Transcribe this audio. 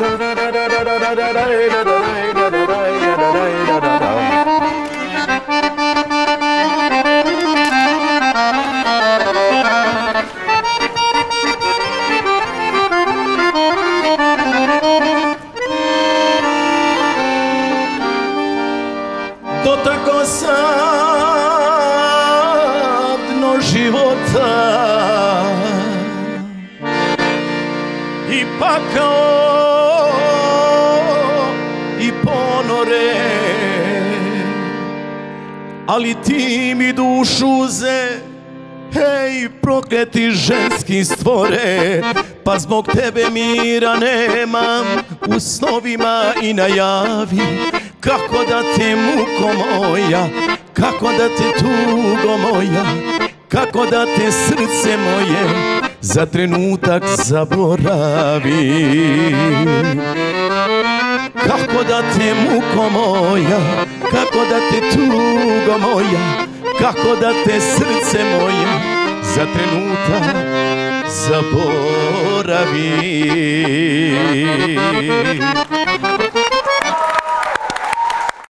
Do tako sadno života pakao i ponore. Ali ti mi dušu uze Hej, prokleti ženski stvore Pa zbog tebe mira nemam U snovima i na javi. Kako da te muko moja Kako da te tugo moja Kako da te srce moje Za trenutak zaboravi kako da te muko moja, kako da te tugo moja, kako da te srce moje za trenutak zaboravi.